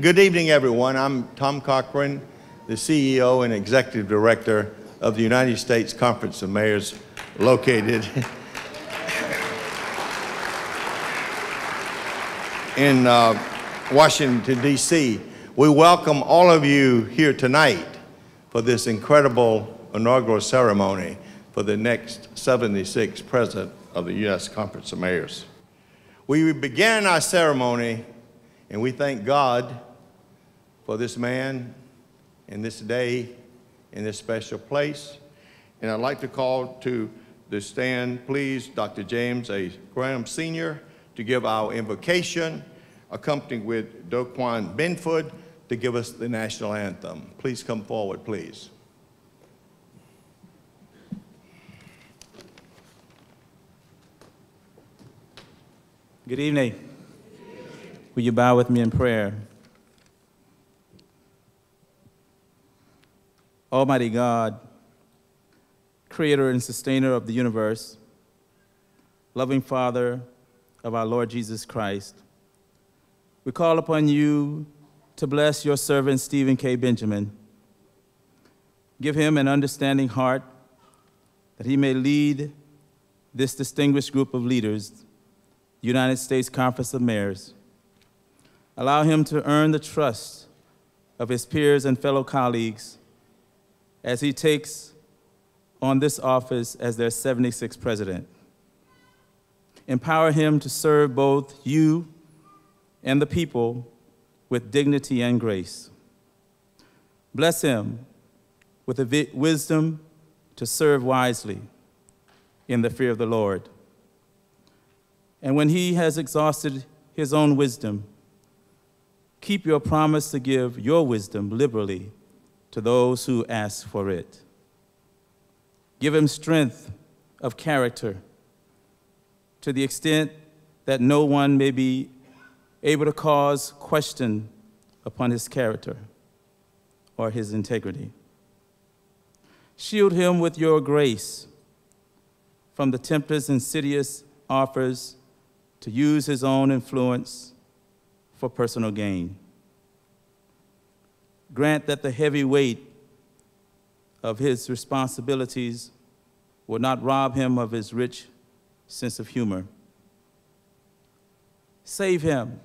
Good evening, everyone. I'm Tom Cochran, the CEO and Executive Director of the United States Conference of Mayors, located in uh, Washington, D.C. We welcome all of you here tonight for this incredible inaugural ceremony for the next 76th President of the U.S. Conference of Mayors. We began our ceremony and we thank God for this man in this day, in this special place. And I'd like to call to the stand, please, Dr. James A. Graham Sr. to give our invocation, accompanied with Doquan Benford to give us the national anthem. Please come forward, please. Good evening. Will you bow with me in prayer? Almighty God, creator and sustainer of the universe, loving Father of our Lord Jesus Christ, we call upon you to bless your servant Stephen K. Benjamin. Give him an understanding heart that he may lead this distinguished group of leaders, United States Conference of Mayors. Allow him to earn the trust of his peers and fellow colleagues as he takes on this office as their 76th president. Empower him to serve both you and the people with dignity and grace. Bless him with the wisdom to serve wisely in the fear of the Lord. And when he has exhausted his own wisdom, keep your promise to give your wisdom liberally to those who ask for it. Give him strength of character to the extent that no one may be able to cause question upon his character or his integrity. Shield him with your grace from the tempter's insidious offers to use his own influence for personal gain. Grant that the heavy weight of his responsibilities will not rob him of his rich sense of humor. Save him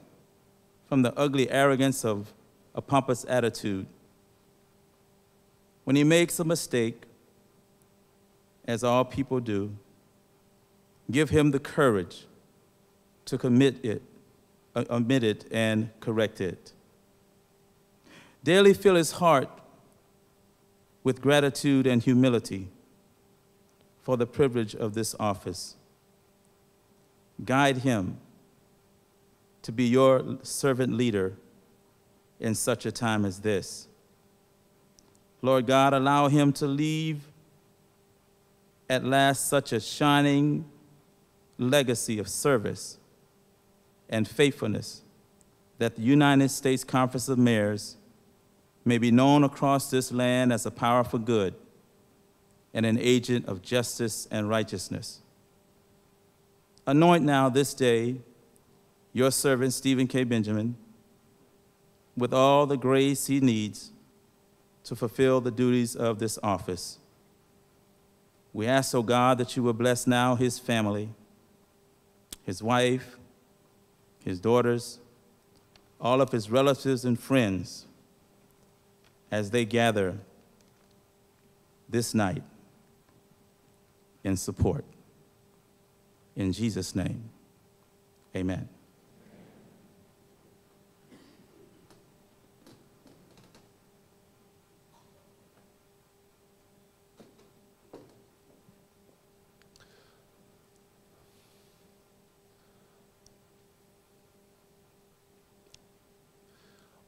from the ugly arrogance of a pompous attitude. When he makes a mistake, as all people do, give him the courage to commit it, uh, admit it, and correct it. Daily fill his heart with gratitude and humility for the privilege of this office. Guide him to be your servant leader in such a time as this. Lord God, allow him to leave at last such a shining legacy of service and faithfulness that the United States Conference of Mayors may be known across this land as a power for good and an agent of justice and righteousness. Anoint now this day your servant, Stephen K. Benjamin, with all the grace he needs to fulfill the duties of this office. We ask, O oh God, that you will bless now his family, his wife, his daughters, all of his relatives and friends as they gather this night in support. In Jesus' name, amen.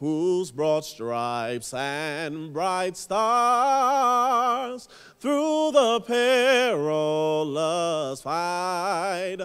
whose broad stripes and bright stars through the perilous fight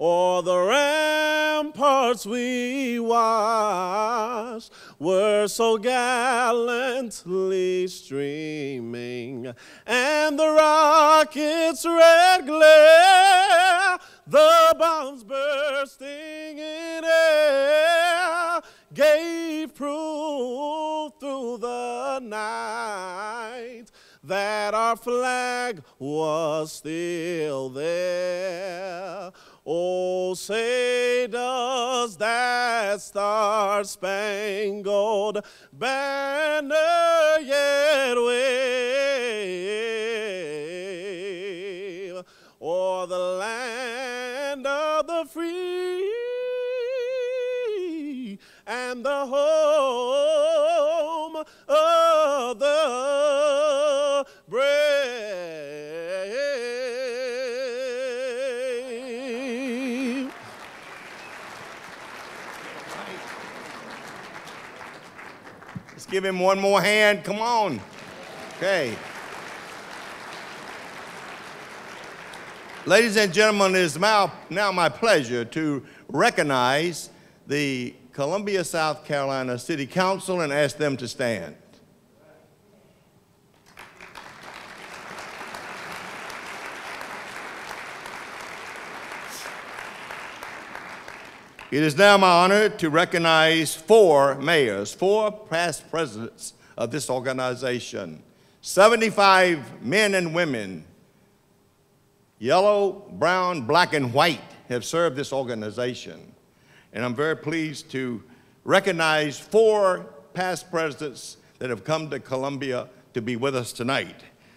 o'er the ramparts we watched were so gallantly streaming, and the rocket's red glare, the bombs bursting in air, gave proof through the night that our flag was still there. Oh, say does that star-spangled banner yet wave Let's give him one more hand. Come on. Okay. Ladies and gentlemen, it is now, now my pleasure to recognize the Columbia, South Carolina City Council and ask them to stand. It is now my honor to recognize four mayors, four past presidents of this organization, 75 men and women, yellow, brown, black, and white, have served this organization. And I'm very pleased to recognize four past presidents that have come to Columbia to be with us tonight.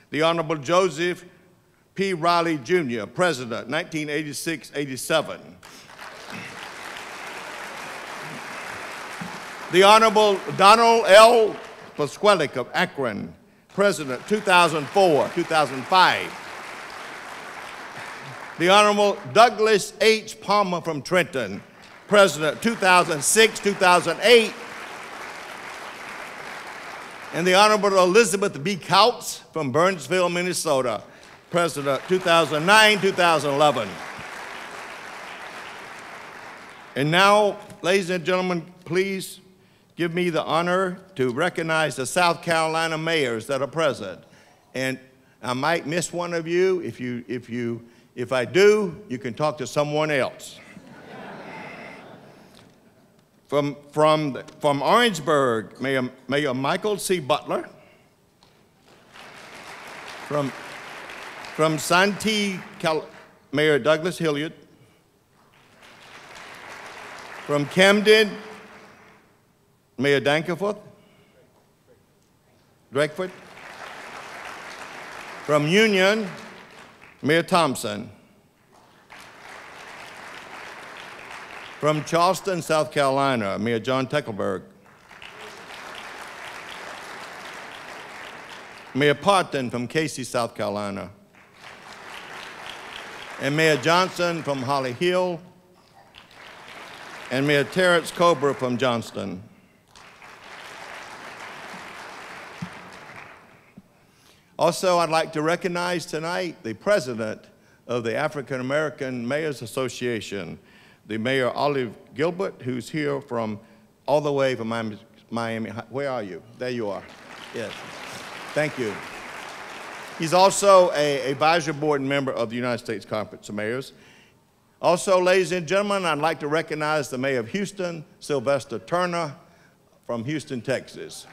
The Honorable Joseph P. Riley Jr., President, 1986 The Honorable Donald L. Plusquellic of Akron, President, 2004 2005. The Honorable Douglas H. Palmer from Trenton, President, 2006 2008. And the Honorable Elizabeth B. Kautz from Burnsville, Minnesota, President, 2009 2011. And now, ladies and gentlemen, please give me the honor to recognize the South Carolina mayors that are present. And I might miss one of you. If you, if you, if I do, you can talk to someone else. from, from, from Orangeburg, Mayor, Mayor Michael C. Butler. From, from Santee, Cal, Mayor Douglas Hilliard. From Camden, Mayor Dankerforth? Drakeford? From Union, Mayor Thompson. From Charleston, South Carolina, Mayor John Tecklenburg. Mayor Partin from Cayce, South Carolina. And Mayor Johnson from Holly Hill. And Mayor Terrence Cobra from Johnston. Also, I'd like to recognize tonight the president of the African American Mayors Association, the Mayor Olive Gilbert, who's here from all the way from Miami. Where are you? There you are. Yes. Thank you. He's also a advisory board member of the United States Conference of Mayors. Also, ladies and gentlemen, I'd like to recognize the mayor of Houston, Sylvester Turner, from Houston, Texas.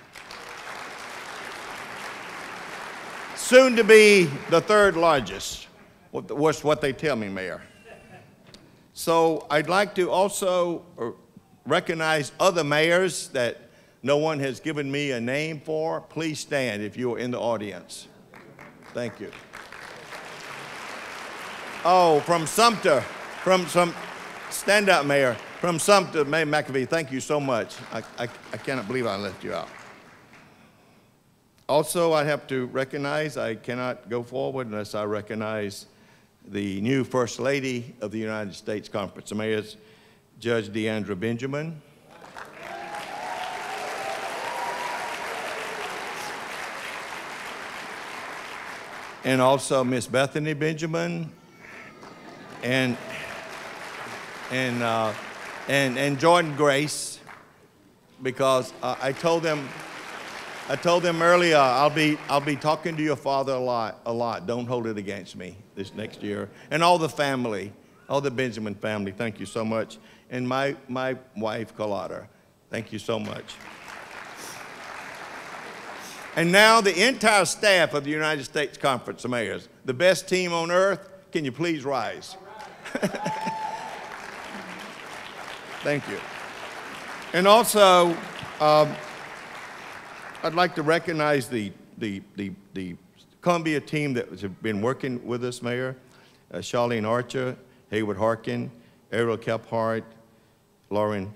Soon to be the third largest, was what they tell me, Mayor. So I'd like to also uh, recognize other mayors that no one has given me a name for. Please stand if you are in the audience. Thank you. Oh, from Sumter, from some, stand up, Mayor. From Sumter, Mayor McAfee, thank you so much. I, I, I cannot believe I left you out. Also, I have to recognize I cannot go forward unless I recognize the new First Lady of the United States Conference of Mayors, Judge DeAndrea Benjamin. And also Miss Bethany Benjamin and, and, uh, and, and Jordan Grace, because I told them, I told them earlier, I'll be, I'll be talking to your father a lot, a lot. Don't hold it against me this next year. And all the family, all the Benjamin family, thank you so much. And my, my wife, Carlotta, thank you so much. And now the entire staff of the United States Conference of Mayors, the best team on earth, can you please rise? Thank you. And also, um, I'd like to recognize the, the, the, the Columbia team that has been working with us, Mayor. Uh, Charlene Archer, Hayward Harkin, Ariel Kephart, Lauren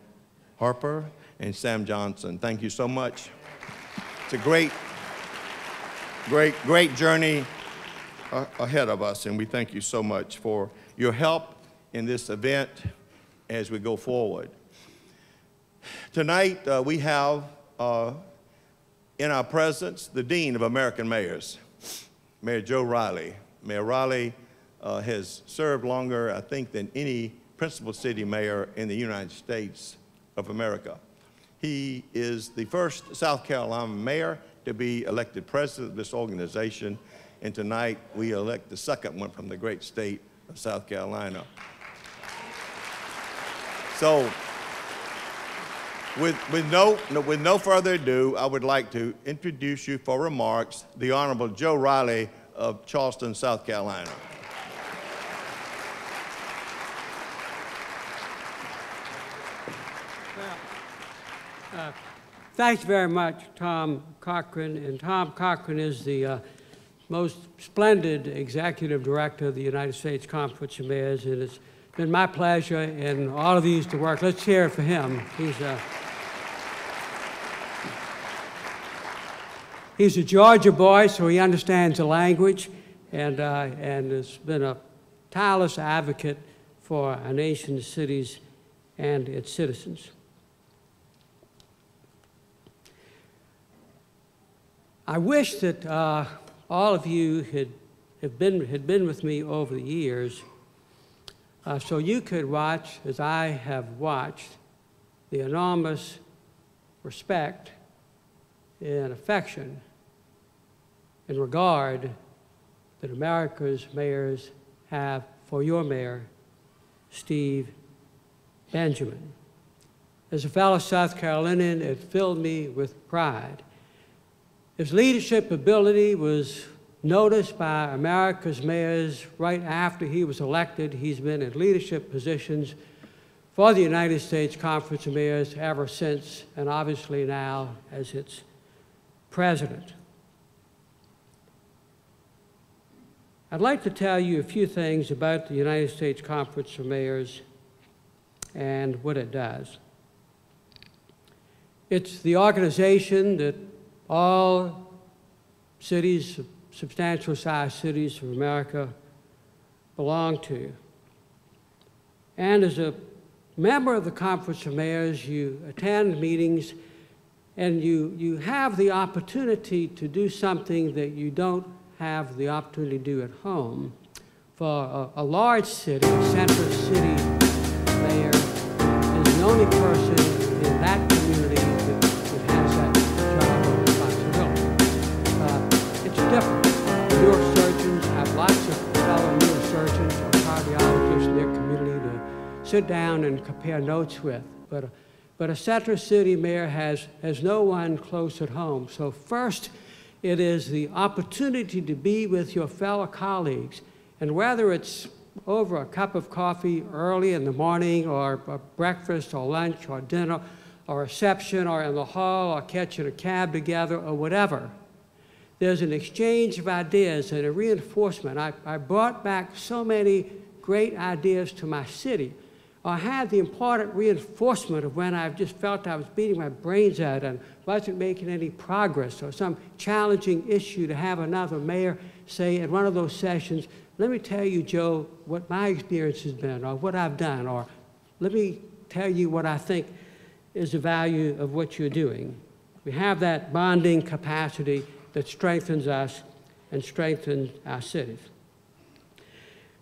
Harper, and Sam Johnson. Thank you so much. It's a great, great, great journey ahead of us, and we thank you so much for your help in this event as we go forward. Tonight, uh, we have uh, in our presence the Dean of American Mayors, Mayor Joe Riley. Mayor Riley uh, has served longer, I think, than any principal city mayor in the United States of America. He is the first South Carolina mayor to be elected president of this organization, and tonight we elect the second one from the great state of South Carolina. So, with, with, no, no- with no further ado, I would like to introduce you for remarks the Honorable Joe Riley of Charleston, South Carolina. Thanks very much, Tom Cochran. And Tom Cochran is the uh, most splendid executive director of the United States Conference of Mayors, and it's been my pleasure and all of these to work. Let's hear it for him. He's a He's a Georgia boy, so he understands the language, and, uh, and has been a tireless advocate for our nation's cities and its citizens. I wish that uh, all of you had, have been, had been with me over the years uh, so you could watch, as I have watched, the enormous respect and affection and regard that America's mayors have for your mayor, Steve Benjamin. As a fellow South Carolinian, it filled me with pride. His leadership ability was noticed by America's mayors right after he was elected. He's been in leadership positions for the United States Conference of Mayors ever since, and obviously now as its president. I'd like to tell you a few things about the United States Conference of Mayors and what it does. It's the organization that all cities, substantial sized cities of America, belong to. And as a member of the Conference of Mayors, you attend meetings and you, you have the opportunity to do something that you don't have the opportunity to do at home. For a, a large city, a central city mayor is the only person in that that, sit down and compare notes with. But, but a central city mayor has, has no one close at home. So first, it is the opportunity to be with your fellow colleagues. And whether it's over a cup of coffee early in the morning, or a breakfast, or lunch, or dinner, or reception, or in the hall, or catching a cab together, or whatever, there's an exchange of ideas and a reinforcement. I, I brought back so many great ideas to my city. I had the important reinforcement of when I've just felt I was beating my brains out and wasn't making any progress or some challenging issue to have another mayor say at one of those sessions, let me tell you, Joe, what my experience has been, or what I've done, or let me tell you what I think is the value of what you're doing. We have that bonding capacity that strengthens us and strengthens our cities.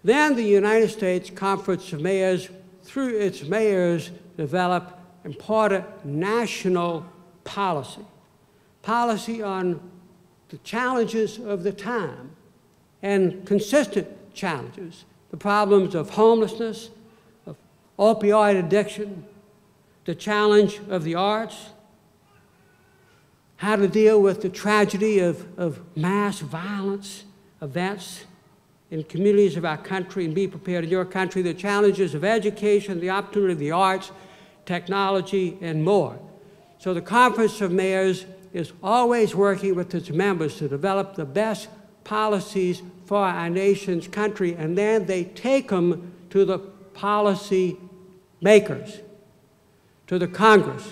Then the United States Conference of Mayors, through its mayors, develop important national policy. Policy on the challenges of the time and consistent challenges. The problems of homelessness, of opioid addiction, the challenge of the arts, how to deal with the tragedy of, of mass violence events in communities of our country and be prepared in your country, the challenges of education, the opportunity of the arts, technology, and more. So the Conference of Mayors is always working with its members to develop the best policies for our nation's country, and then they take them to the policy makers, to the Congress.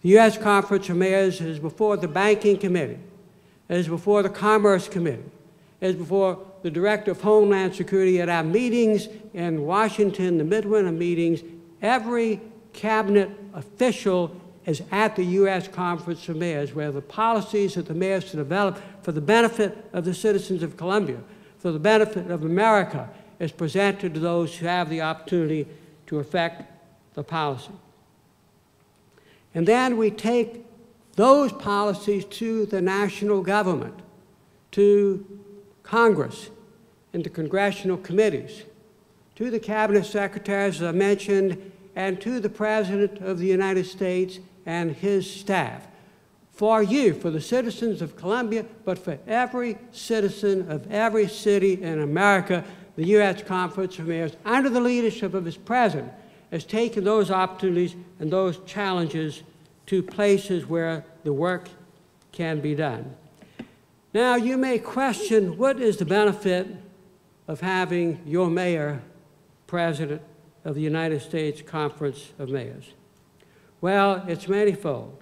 The U.S. Conference of Mayors is before the Banking Committee, is before the Commerce Committee, is before the Director of Homeland Security at our meetings in Washington, the midwinter meetings. Every cabinet official is at the U.S. Conference of Mayors, where the policies that the mayors to develop for the benefit of the citizens of Columbia, for the benefit of America, is presented to those who have the opportunity to affect the policy. And then we take those policies to the national government, to Congress, and to congressional committees, to the cabinet secretaries, as I mentioned, and to the President of the United States and his staff. For you, for the citizens of Columbia, but for every citizen of every city in America, the U.S. Conference of Mayors, under the leadership of its president, has taken those opportunities and those challenges to places where the work can be done. Now, you may question what is the benefit of having your mayor president of the United States Conference of Mayors? Well, it's manifold.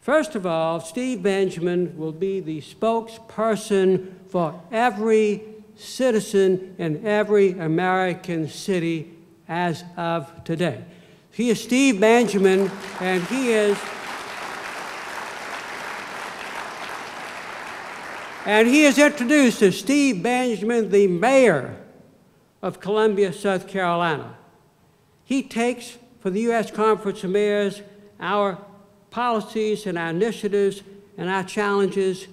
First of all, Steve Benjamin will be the spokesperson for every citizen in every American city as of today. He is Steve Benjamin, and he is. And he is introduced as Steve Benjamin, the mayor of Columbia, South Carolina. He takes for the U.S. Conference of Mayors our policies and our initiatives and our challenges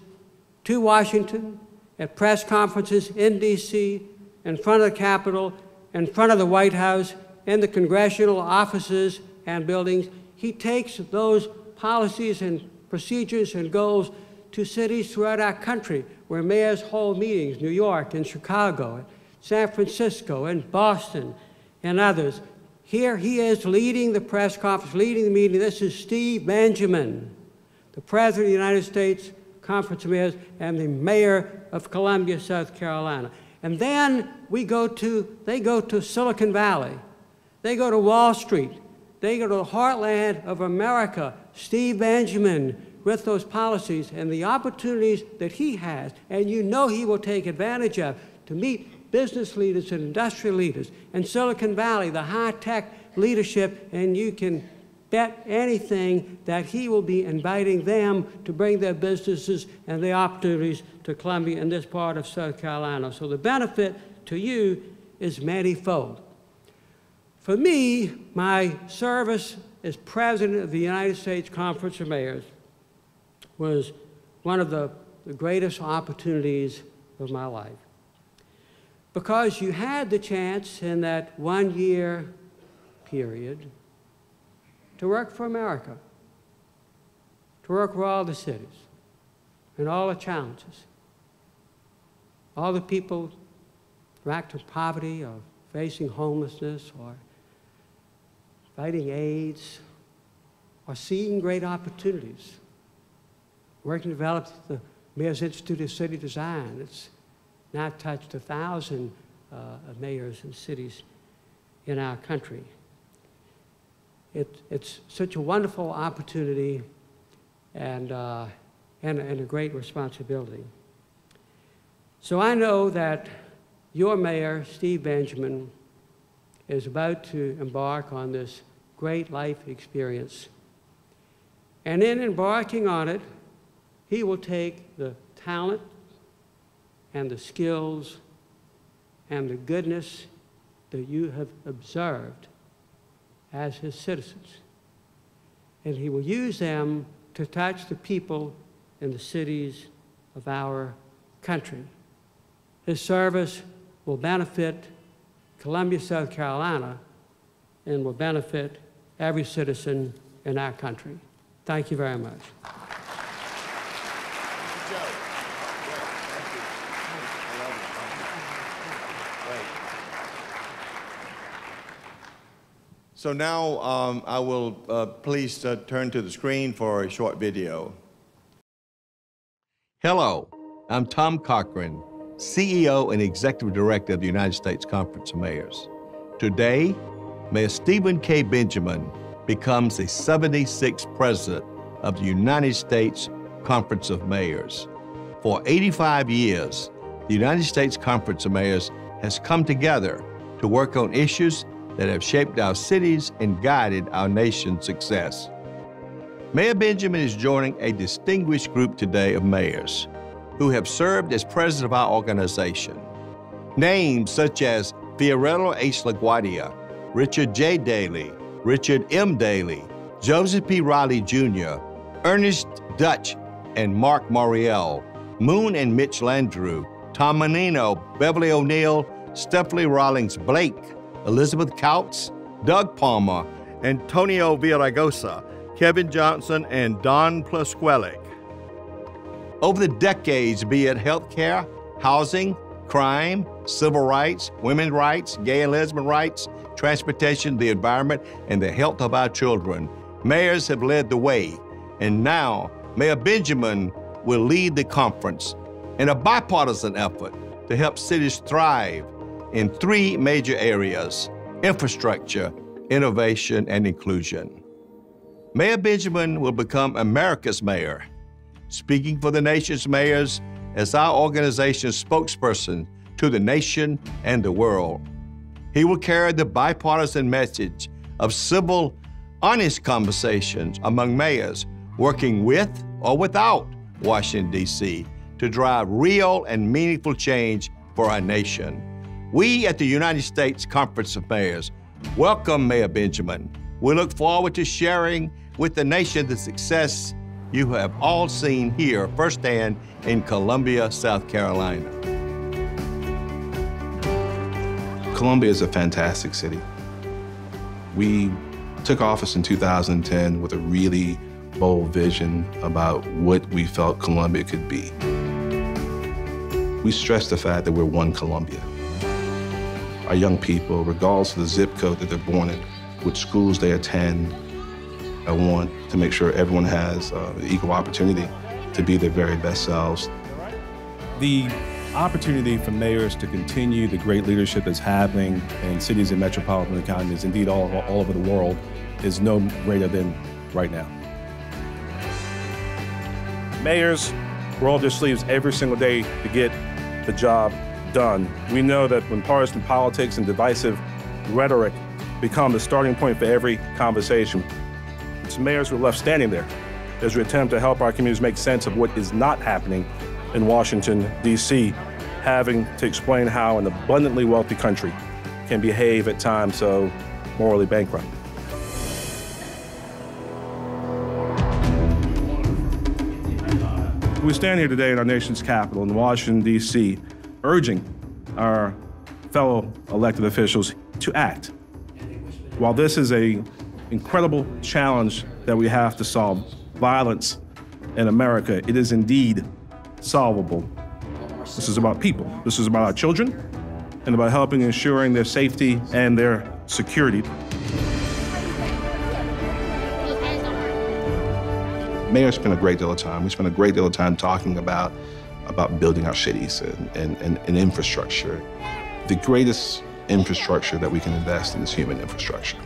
to Washington, at press conferences in D.C., in front of the Capitol, in front of the White House, in the congressional offices and buildings. He takes those policies and procedures and goals to cities throughout our country where mayors hold meetings, New York and Chicago, San Francisco and Boston and others. Here he is leading the press conference, leading the meeting. This is Steve Benjamin, the President of the United States Conference of Mayors and the Mayor of Columbia, South Carolina. And then we go to, they go to Silicon Valley. They go to Wall Street. They go to the heartland of America. Steve Benjamin with those policies and the opportunities that he has, and you know he will take advantage of to meet business leaders and industrial leaders and Silicon Valley, the high tech leadership, and you can bet anything that he will be inviting them to bring their businesses and their opportunities to Columbia in this part of South Carolina. So the benefit to you is manifold. For me, my service as president of the United States Conference of Mayors was one of the, the greatest opportunities of my life. Because you had the chance in that one year period to work for America, to work for all the cities and all the challenges, all the people racked with poverty or facing homelessness or fighting AIDS, or seeing great opportunities. Working to develop the Mayor's Institute of City Design. It's now touched a thousand uh, mayors and cities in our country. It, it's such a wonderful opportunity and, uh, and, and a great responsibility. So I know that your mayor, Steve Benjamin, is about to embark on this great life experience. And in embarking on it, he will take the talent and the skills and the goodness that you have observed as his citizens. And he will use them to touch the people in the cities of our country. His service will benefit Columbia, South Carolina, and will benefit every citizen in our country. Thank you very much. So now um, I will uh, please uh, turn to the screen for a short video. Hello, I'm Tom Cochran, CEO and Executive Director of the United States Conference of Mayors. Today, Mayor Stephen K. Benjamin becomes the 76th President of the United States Conference of Mayors. For 85 years, the United States Conference of Mayors has come together to work on issues that have shaped our cities and guided our nation's success. Mayor Benjamin is joining a distinguished group today of mayors who have served as president of our organization. Names such as Fiorello H. LaGuardia, Richard J. Daley, Richard M. Daley, Joseph P. Riley Jr., Ernest Dutch and Marc Morial, Moon and Mitch Landrieu, Tom Menino, Beverly O'Neill, Stephanie Rawlings Blake, Elizabeth Kautz, Doug Palmer, Antonio Villaraigosa, Kevin Johnson, and Don Plusquellic. Over the decades, be it healthcare, housing, crime, civil rights, women's rights, gay and lesbian rights, transportation, the environment, and the health of our children, mayors have led the way. And now, Mayor Benjamin will lead the conference in a bipartisan effort to help cities thrive in three major areas infrastructure, innovation, and inclusion. Mayor Benjamin will become America's mayor, speaking for the nation's mayors as our organization's spokesperson to the nation and the world. He will carry the bipartisan message of civil, honest conversations among mayors working with or without Washington, D.C. to drive real and meaningful change for our nation. We at the United States Conference of Mayors welcome Mayor Benjamin. We look forward to sharing with the nation the success you have all seen here firsthand in Columbia, South Carolina. Columbia is a fantastic city. We took office in 2010 with a really bold vision about what we felt Columbia could be. We stressed the fact that we're one Columbia our young people, regardless of the zip code that they're born in, which schools they attend. I want to make sure everyone has uh, equal opportunity to be their very best selves. The opportunity for mayors to continue the great leadership that's happening in cities and metropolitan economies, indeed all, all over the world, is no greater than right now. Mayors roll their sleeves every single day to get the job done. We know that when partisan politics and divisive rhetoric become the starting point for every conversation, it's mayors who are left standing there as we attempt to help our communities make sense of what is not happening in Washington, D.C., having to explain how an abundantly wealthy country can behave at times so morally bankrupt. We stand here today in our nation's capital in Washington, D.C., urging our fellow elected officials to act. While this is a incredible challenge that we have to solve, violence in America, it is indeed solvable. This is about people. This is about our children and about helping ensuring their safety and their security. Mayor spent a great deal of time. We spent a great deal of time talking about about building our cities and, and, and, and infrastructure. The greatest infrastructure that we can invest in is human infrastructure.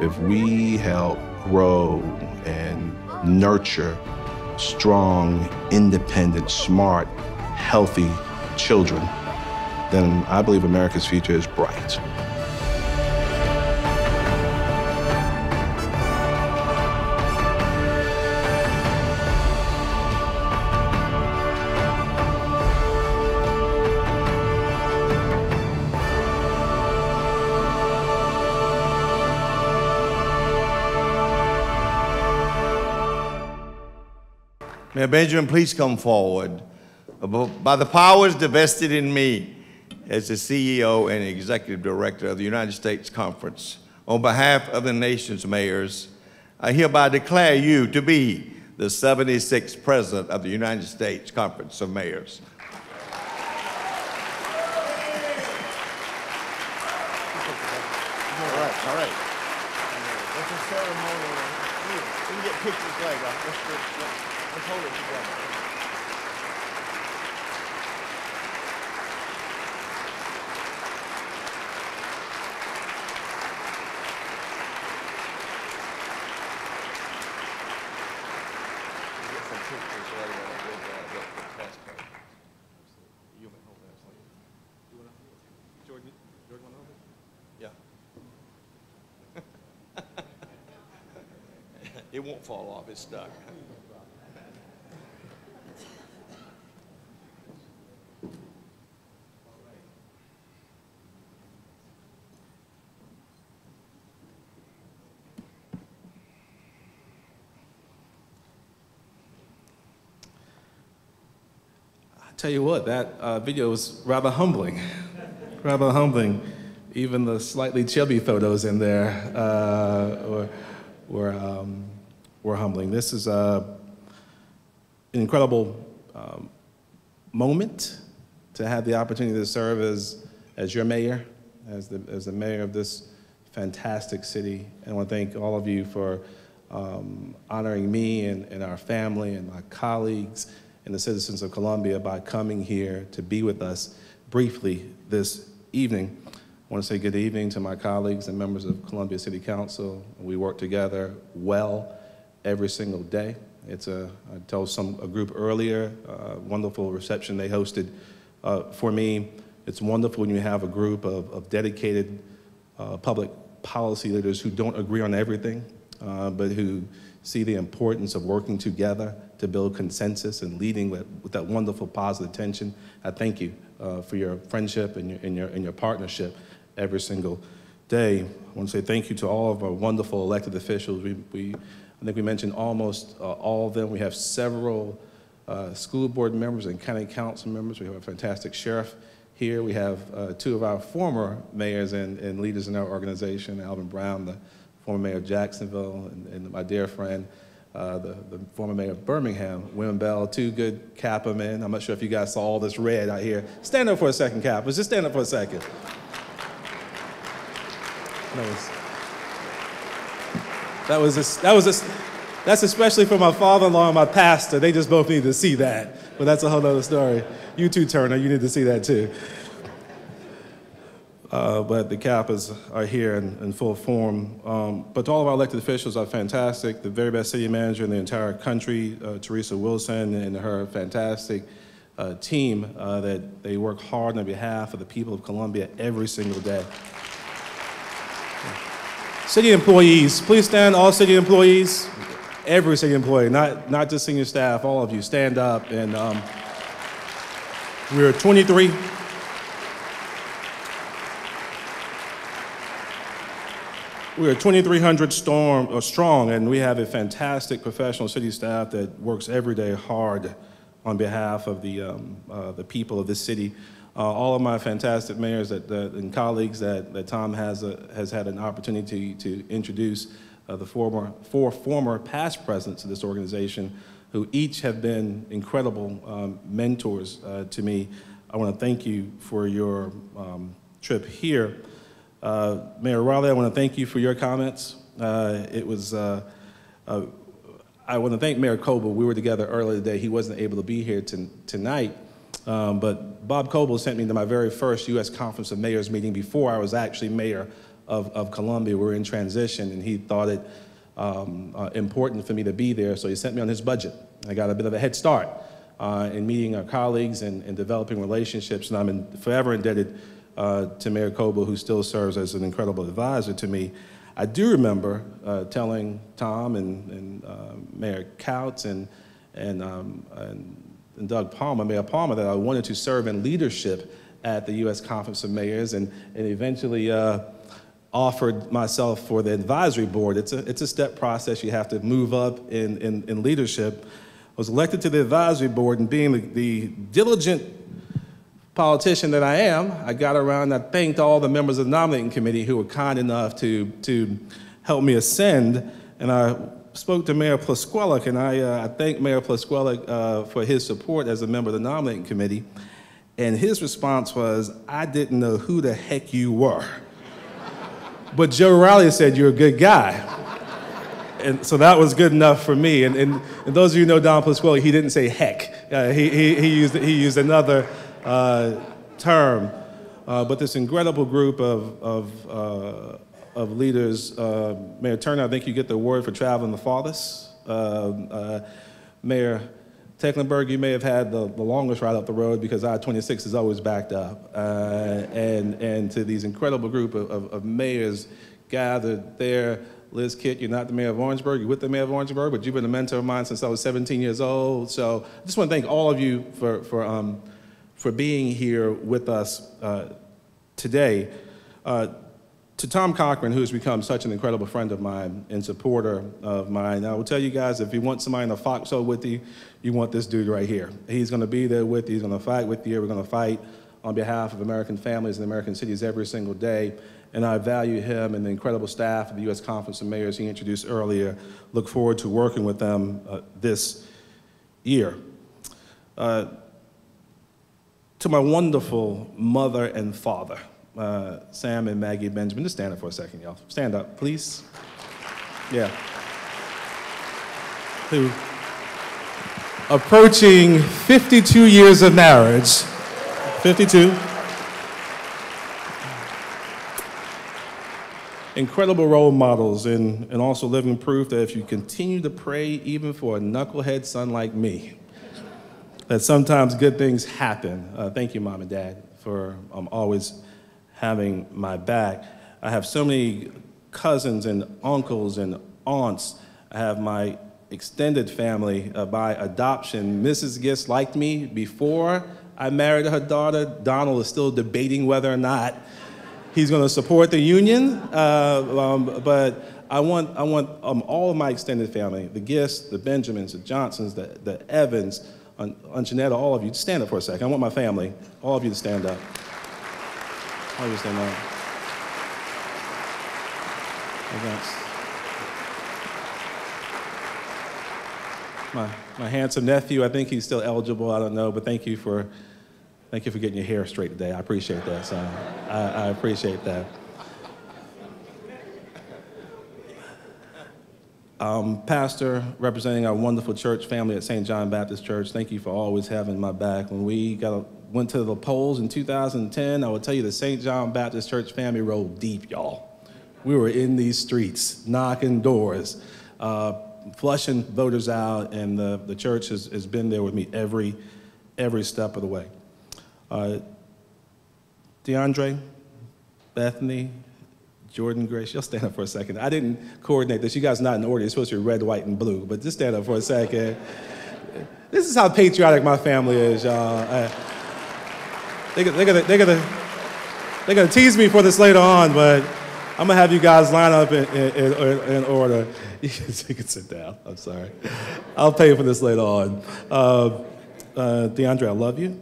If we help grow and nurture strong, independent, smart, healthy children, then I believe America's future is bright. Mayor Benjamin, please come forward. By the powers divested in me as the CEO and Executive Director of the United States Conference, on behalf of the nation's mayors, I hereby declare you to be the 76th President of the United States Conference of Mayors. All right, all right. It's a ceremony. We can get pictures later. Let's, let's, let's hold it together. Get some pictures later with, with the test code. You may hold that, please. You wanna- Jordan, Jordan wanna hold it? Yeah. It won't fall off, it's stuck. tell you what, that uh, video was rather humbling. rather humbling. Even the slightly chubby photos in there uh, were, were, um, were humbling. This is uh, an incredible um, moment to have the opportunity to serve as, as your mayor, as the, as the mayor of this fantastic city. And I want to thank all of you for um, honoring me and, and our family and my colleagues and the citizens of Columbia by coming here to be with us briefly this evening. I want to say good evening to my colleagues and members of Columbia City Council. We work together well every single day. It's a, I told some, a group earlier, uh, wonderful reception they hosted uh, for me. It's wonderful when you have a group of, of dedicated uh, public policy leaders who don't agree on everything, uh, but who see the importance of working together to build consensus and leading with, with that wonderful positive tension. I thank you uh, for your friendship and your, and, your, and your partnership every single day. I want to say thank you to all of our wonderful elected officials. We, we, I think we mentioned almost uh, all of them. We have several uh, school board members and county council members. We have a fantastic sheriff here. We have uh, two of our former mayors and, and leaders in our organization, Alvin Brown, the former mayor of Jacksonville, and, and my dear friend, uh, the, the former mayor of Birmingham, Wim Bell, two good Kappa men. I'm not sure if you guys saw all this red out here. Stand up for a second, Kappa. Just stand up for a second. That was, that was, a, that was a, that's especially for my father-in-law and my pastor. They just both need to see that. But that's a whole other story. You too, Turner, you need to see that too. Uh, but the Kappas are here in, in full form. Um, but all of our elected officials are fantastic. The very best city manager in the entire country, uh, Teresa Wilson, and her fantastic uh, team uh, that they work hard on behalf of the people of Columbia every single day. City employees, please stand, all city employees, every city employee, not, not just senior staff, all of you, stand up. And um, we're 23. We are 2,300 storm, uh, strong, and we have a fantastic professional city staff that works every day hard on behalf of the, um, uh, the people of this city. Uh, all of my fantastic mayors that, that, and colleagues that, that Tom has, a, has had an opportunity to introduce, uh, the former, four former past presidents of this organization, who each have been incredible um, mentors uh, to me. I want to thank you for your um, trip here. Uh, Mayor Riley, I want to thank you for your comments. Uh, it was, uh, uh, I want to thank Mayor Coble. We were together earlier today. He wasn't able to be here to, tonight. Um, but Bob Coble sent me to my very first U.S. Conference of Mayors meeting before I was actually mayor of, of Columbia. We were in transition, and he thought it um, uh, important for me to be there, so he sent me on his budget. I got a bit of a head start uh, in meeting our colleagues and, and developing relationships. And I'm in, forever indebted uh, to Mayor Coble, who still serves as an incredible advisor to me. I do remember uh, telling Tom and, and uh, Mayor Kautz and, and, um, and, and Doug Palmer, Mayor Palmer, that I wanted to serve in leadership at the U.S. Conference of Mayors and, and eventually uh, offered myself for the advisory board. It's a, it's a step process. You have to move up in, in, in leadership. I was elected to the advisory board and being the, the diligent politician that I am, I got around and I thanked all the members of the nominating committee who were kind enough to, to help me ascend. And I spoke to Mayor Plusquellic, and I, uh, I thanked Mayor Plusquellic uh, for his support as a member of the nominating committee. And his response was, I didn't know who the heck you were. but Joe Riley said, You're a good guy. and so that was good enough for me. And, and, and those of you know Don Plusquellic, he didn't say heck. Uh, he, he, he, used, he used another uh, term. Uh, but this incredible group of, of, uh, of leaders, uh, Mayor Turner, I think you get the award for traveling the farthest. Uh, Mayor Tecklenburg, you may have had the, the, longest ride up the road because I-26 is always backed up. and, and to these incredible group of, of, of mayors gathered there, Liz Kitt, you're not the mayor of Orangeburg, you're with the mayor of Orangeburg, but you've been a mentor of mine since I was 17 years old. So I just want to thank all of you for, for um, for being here with us uh, today. Uh, to Tom Cochran, who has become such an incredible friend of mine and supporter of mine, I will tell you guys, if you want somebody in a foxhole with you, you want this dude right here. He's gonna be there with you, he's gonna fight with you, we're gonna fight on behalf of American families and American cities every single day. And I value him and the incredible staff of the U.S. Conference of Mayors he introduced earlier. Look forward to working with them uh, this year. Uh, to my wonderful mother and father, uh, Sam and Maggie Benjamin. Just stand up for a second, y'all. Stand up, please. Yeah. Who, approaching 52 years of marriage, 52. Incredible role models and, and also living proof that if you continue to pray even for a knucklehead son like me, that sometimes good things happen. Uh, thank you, mom and dad, for um, always having my back. I have so many cousins and uncles and aunts. I have my extended family uh, by adoption. Mrs. Gist liked me before I married her daughter. Donald is still debating whether or not he's going to support the union. Uh, um, but I want, I want um, all of my extended family, the Gists, the Benjamins, the Johnsons, the, the Evans, on, on Janetta, all of you, stand up for a second. I want my family, all of you to stand up. All of you stand up. My, my handsome nephew, I think he's still eligible, I don't know, but thank you for, thank you for getting your hair straight today. I appreciate that, so I, I appreciate that. Um, pastor, representing our wonderful church family at St. John Baptist Church, thank you for always having my back. When we got went to the polls in 2010, I will tell you the St. John Baptist Church family rolled deep, y'all. We were in these streets, knocking doors, uh, flushing voters out, and the, the church has, has been there with me every, every step of the way. Uh, DeAndrea, Bethany, Jordan Grace, you'll stand up for a second. I didn't coordinate this. You guys not in order. You're supposed to be red, white, and blue, but just stand up for a second. this is how patriotic my family is, y'all. Uh, they, they're, gonna, they're, gonna, they're gonna tease me for this later on, but I'm gonna have you guys line up in, in, in order. You can, you can, sit down. I'm sorry. I'll pay for this later on. Uh, uh, DeAndrea, I love you.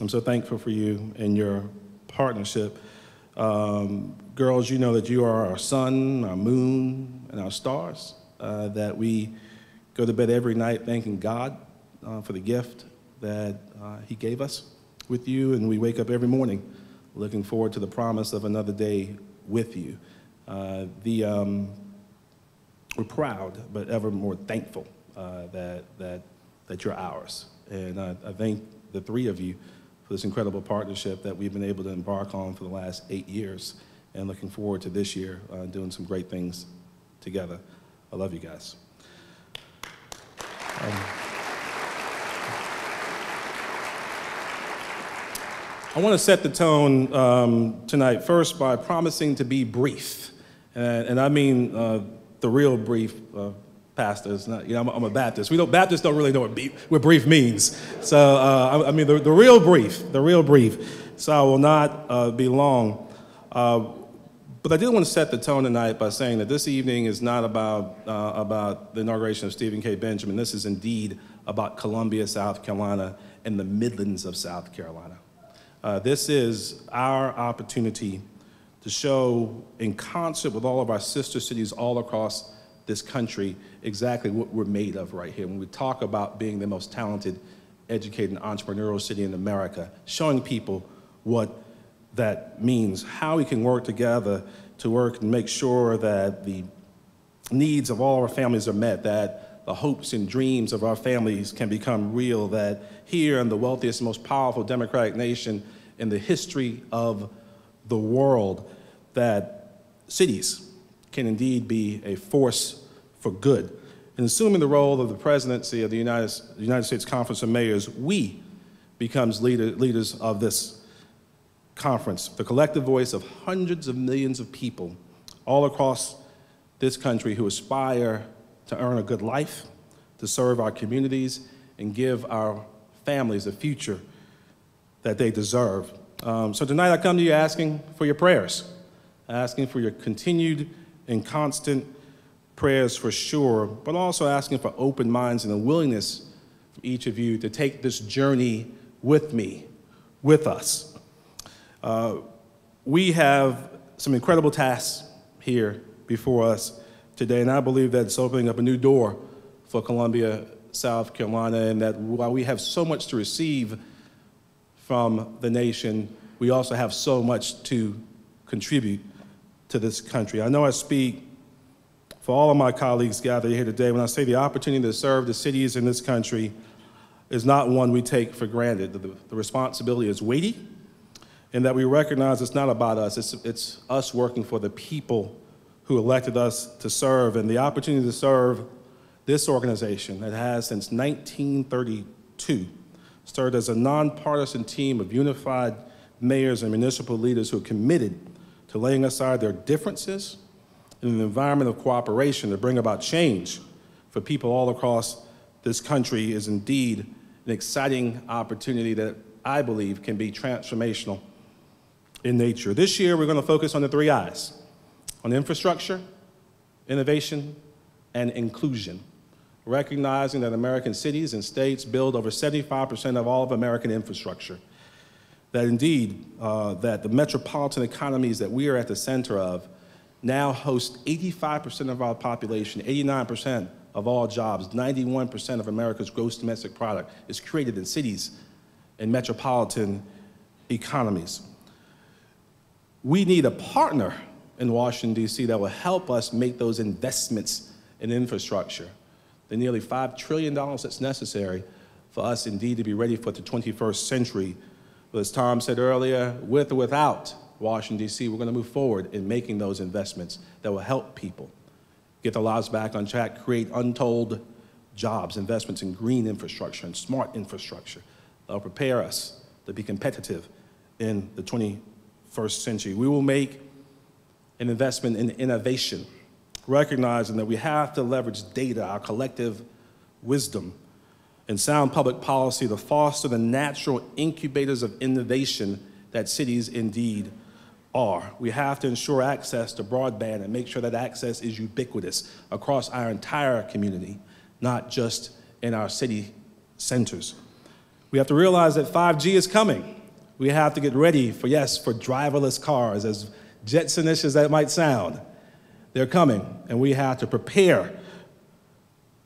I'm so thankful for you and your partnership. Um, girls, you know that you are our sun, our moon, and our stars, uh, that we go to bed every night thanking God uh, for the gift that uh, He gave us with you, and we wake up every morning looking forward to the promise of another day with you. Uh, the, um, we're proud, but ever more thankful uh, that, that, that you're ours. And I thank the three of you for this incredible partnership that we've been able to embark on for the last eight years and looking forward to this year uh, doing some great things together. I love you guys. Um, I want to set the tone um, tonight first by promising to be brief, and, and I mean uh, the real brief, uh, pastors. Not, you know, I'm, a, I'm, a Baptist. We don't, Baptists don't really know what, be, what brief means. So, uh, I, I, mean, the, the real brief, the real brief. So I will not uh, be long. Uh, but I did want to set the tone tonight by saying that this evening is not about, uh, about the inauguration of Stephen K. Benjamin. This is indeed about Columbia, South Carolina, and the Midlands of South Carolina. Uh, this is our opportunity to show, in concert with all of our sister cities all across this country, exactly what we're made of right here. When we talk about being the most talented, educated, entrepreneurial city in America, showing people what that means, how we can work together to work and make sure that the needs of all our families are met, that the hopes and dreams of our families can become real, that here in the wealthiest, most powerful democratic nation in the history of the world, that cities can indeed be a force for good. In assuming the role of the presidency of the United, United States Conference of Mayors, we becomes leader, leaders of this conference, the collective voice of hundreds of millions of people all across this country who aspire to earn a good life, to serve our communities, and give our families a future that they deserve. Um, so tonight I come to you asking for your prayers, asking for your continued and constant prayers for sure, but also asking for open minds and a willingness for each of you to take this journey with me, with us. Uh, we have some incredible tasks here before us today, and I believe that it's opening up a new door for Columbia, South Carolina, and that while we have so much to receive from the nation, we also have so much to contribute to this country. I know I speak for all of my colleagues gathered here today when I say the opportunity to serve the cities in this country is not one we take for granted. The, the responsibility is weighty and that we recognize it's not about us, it's, it's us working for the people who elected us to serve. And the opportunity to serve this organization that has since 1932 served as a nonpartisan team of unified mayors and municipal leaders who are committed to laying aside their differences in an environment of cooperation to bring about change for people all across this country is indeed an exciting opportunity that I believe can be transformational in nature. This year, we're going to focus on the three I's on infrastructure, innovation, and inclusion, recognizing that American cities and states build over 75% of all of American infrastructure. That indeed, uh, that the metropolitan economies that we are at the center of now host 85% of our population, 89% of all jobs, 91% of America's gross domestic product is created in cities and metropolitan economies. We need a partner in Washington, D.C. that will help us make those investments in infrastructure. The nearly $5 trillion that's necessary for us indeed to be ready for the 21st century. As Tom said earlier, with or without Washington, D.C., we're going to move forward in making those investments that will help people get their lives back on track, create untold jobs, investments in green infrastructure and smart infrastructure that will prepare us to be competitive in the 21st century. We will make an investment in innovation, recognizing that we have to leverage data, our collective wisdom, and sound public policy to foster the natural incubators of innovation that cities indeed are. We have to ensure access to broadband and make sure that access is ubiquitous across our entire community, not just in our city centers. We have to realize that 5G is coming. We have to get ready for, yes, for driverless cars, as Jetsonish as that might sound. They're coming, and we have to prepare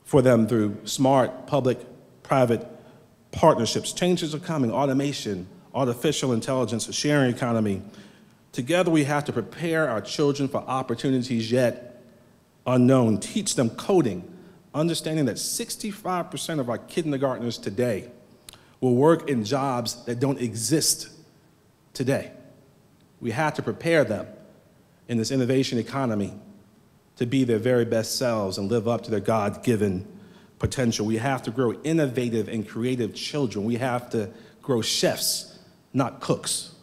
for them through smart public private partnerships. Changes are coming automation, artificial intelligence, a sharing economy. Together, we have to prepare our children for opportunities yet unknown, teach them coding, understanding that 65% of our kindergartners today will work in jobs that don't exist today. We have to prepare them in this innovation economy to be their very best selves and live up to their God given potential. We have to grow innovative and creative children. We have to grow chefs, not cooks,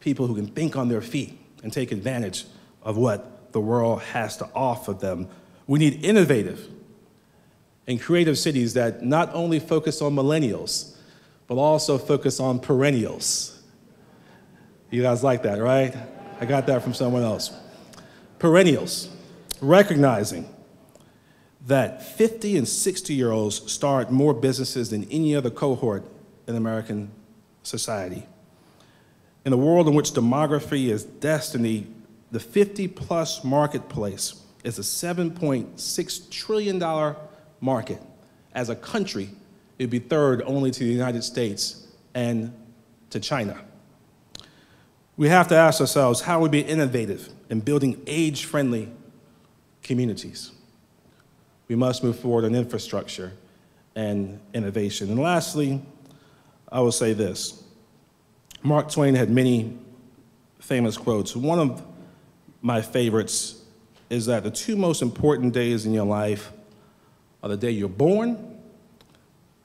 people who can think on their feet and take advantage of what the world has to offer them. We need innovative and creative cities that not only focus on millennials, but also focus on perennials. You guys like that, right? I got that from someone else. Perennials, recognizing that 50 and 60 year olds start more businesses than any other cohort in American society. In a world in which demography is destiny, the 50 plus marketplace is a $7.6 trillion market. As a country, it'd be third only to the United States and to China. We have to ask ourselves how we be innovative in building age friendly communities. We must move forward on infrastructure and innovation. And lastly, I will say this Mark Twain had many famous quotes. One of my favorites is that the two most important days in your life are the day you're born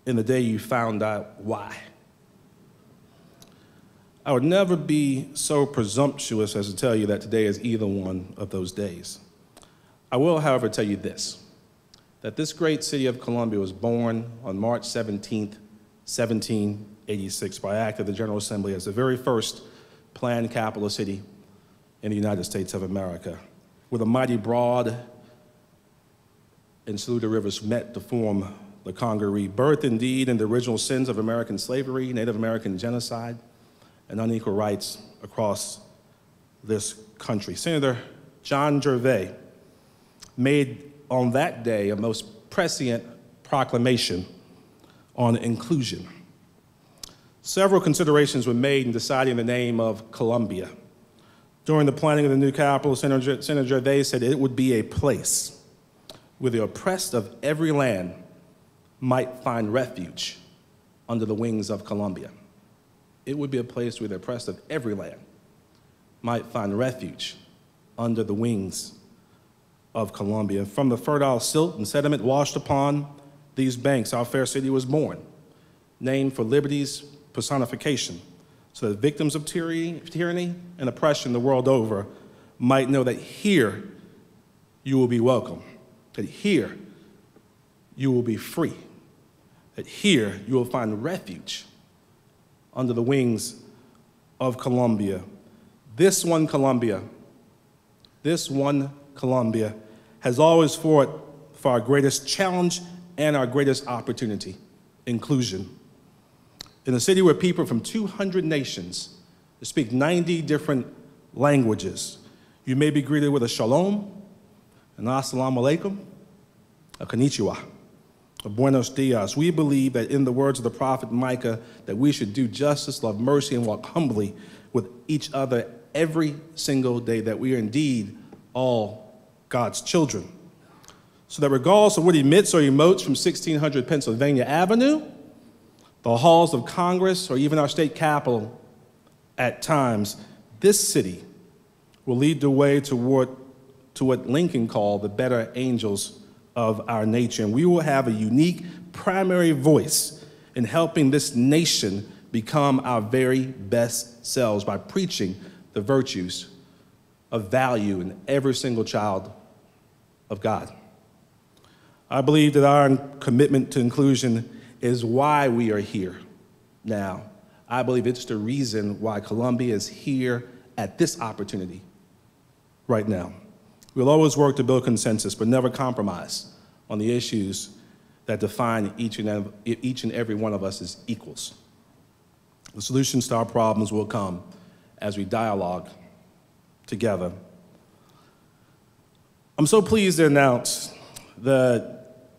and the day you found out why. I would never be so presumptuous as to tell you that today is either one of those days. I will, however, tell you this that this great city of Columbia was born on March 17, 1786, by act of the General Assembly as the very first planned capital city in the United States of America, where the mighty Broad and Saluda rivers met to form the Congaree, birth indeed in the original sins of American slavery, Native American genocide, and unequal rights across this country. Senator John Gervais made on that day a most prescient proclamation on inclusion. Several considerations were made in deciding the name of Columbia. During the planning of the new capital, Senator, Senator said it would be a place where the oppressed of every land might find refuge under the wings of Columbia. It would be a place where the oppressed of every land might find refuge under the wings of Columbia. From the fertile silt and sediment washed upon these banks, our fair city was born, named for liberty's personification, so that victims of tyranny and oppression the world over might know that here you will be welcome, that here you will be free, that here you will find refuge under the wings of Columbia. This one Columbia, this one Columbia has always fought for our greatest challenge and our greatest opportunity inclusion. In a city where people from 200 nations speak 90 different languages, you may be greeted with a shalom, an assalamu alaikum, a konnichiwa, a buenos dias. We believe that in the words of the prophet Micah, that we should do justice, love mercy, and walk humbly with each other every single day, that we are indeed all God's children. So that regardless of what he emits or emotes from 1600 Pennsylvania Avenue, the halls of Congress, or even our state capitol, at times, this city will lead the way toward, to what Lincoln called the better angels of our nature. And we will have a unique primary voice in helping this nation become our very best selves by preaching the virtues of value in every single child of God. I believe that our commitment to inclusion is why we are here now. I believe it's the reason why Columbia is here at this opportunity right now. We'll always work to build consensus, but never compromise on the issues that define each and, every, each and every one of us as equals. The solutions to our problems will come as we dialogue together I'm so pleased to announce that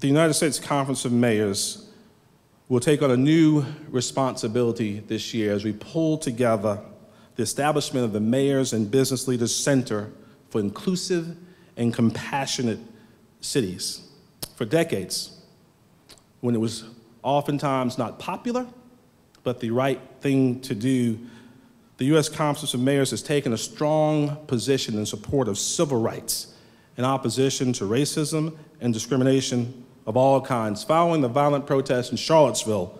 the United States Conference of Mayors will take on a new responsibility this year as we pull together the establishment of the Mayors and Business Leaders Center for Inclusive and Compassionate Cities. For decades, when it was oftentimes not popular, but the right thing to do, the U.S. Conference of Mayors has taken a strong position in support of civil rights in opposition to racism and discrimination of all kinds following the violent protests in Charlottesville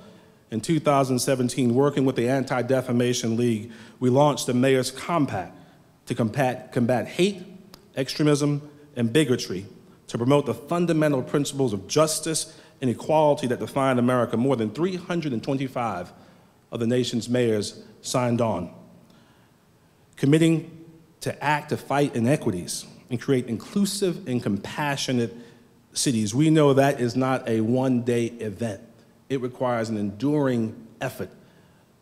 in 2017, working with the Anti Defamation League, we launched the Mayor's Compact to combat, combat hate, extremism, and bigotry, to promote the fundamental principles of justice and equality that define America. More than 325 of the nation's mayors signed on, committing to act to fight inequities and create inclusive and compassionate cities. We know that is not a one day event. It requires an enduring effort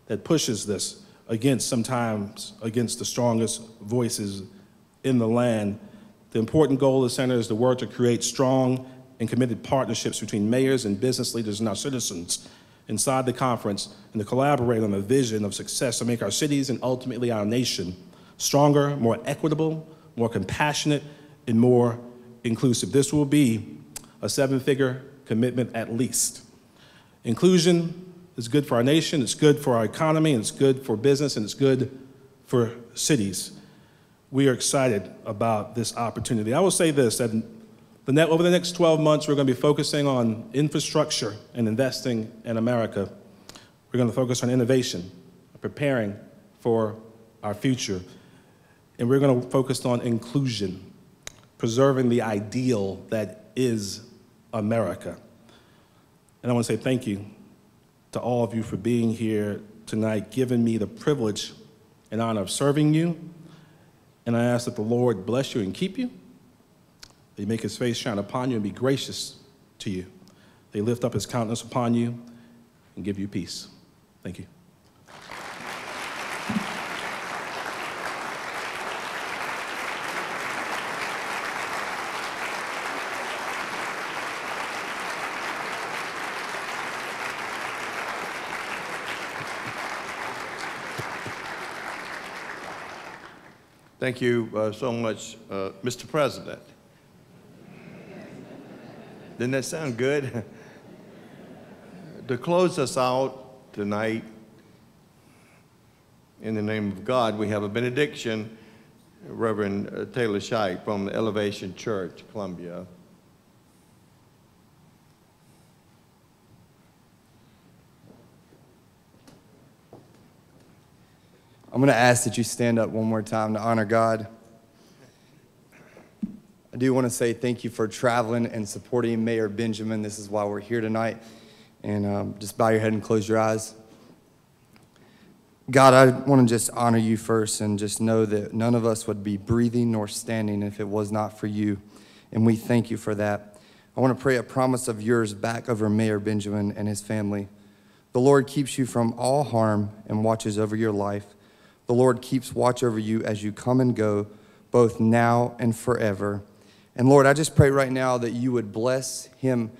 that pushes this against sometimes against the strongest voices in the land. The important goal of the center is to work to create strong and committed partnerships between mayors and business leaders and our citizens inside the conference and to collaborate on a vision of success to make our cities and ultimately our nation stronger, more equitable, more compassionate, and more inclusive. This will be a seven figure commitment at least. Inclusion is good for our nation, it's good for our economy, and it's good for business, and it's good for cities. We are excited about this opportunity. I will say this that the net, over the next 12 months, we're going to be focusing on infrastructure and investing in America. We're going to focus on innovation, preparing for our future. And we're going to focus on inclusion, preserving the ideal that is America. And I want to say thank you to all of you for being here tonight, giving me the privilege and honor of serving you. And I ask that the Lord bless you and keep you. They make his face shine upon you and be gracious to you. They lift up his countenance upon you and give you peace. Thank you. Thank you uh, so much, uh, Mr. President. Didn't that sound good? to close us out tonight, in the name of God, we have a benediction, Reverend uh, Taylor Scheit from Elevation Church, Columbia. I'm going to ask that you stand up one more time to honor God. I do want to say thank you for traveling and supporting Mayor Benjamin. This is why we're here tonight. And um, just bow your head and close your eyes. God, I want to just honor you first and just know that none of us would be breathing nor standing if it was not for you. And we thank you for that. I want to pray a promise of yours back over Mayor Benjamin and his family. The Lord keeps you from all harm and watches over your life. The Lord keeps watch over you as you come and go, both now and forever. And Lord, I just pray right now that you would bless him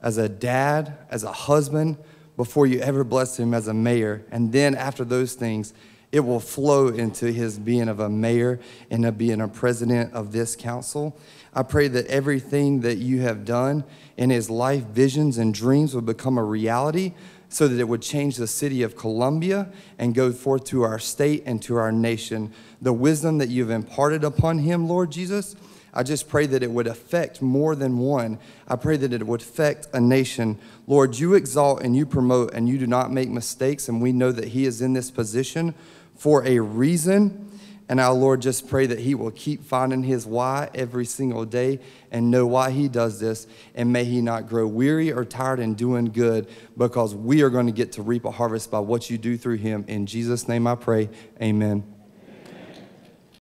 as a dad, as a husband, before you ever bless him as a mayor. And then after those things, it will flow into his being of a mayor and of being a president of this council. I pray that everything that you have done in his life, visions, and dreams will become a reality so that it would change the city of Columbia and go forth to our state and to our nation. The wisdom that you've imparted upon him, Lord Jesus, I just pray that it would affect more than one. I pray that it would affect a nation. Lord, you exalt and you promote, and you do not make mistakes, and we know that he is in this position for a reason. And our Lord, just pray that He will keep finding His why every single day and know why He does this. And may He not grow weary or tired in doing good because we are going to get to reap a harvest by what you do through Him. In Jesus' name I pray. Amen.